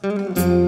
Thank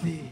Stuti.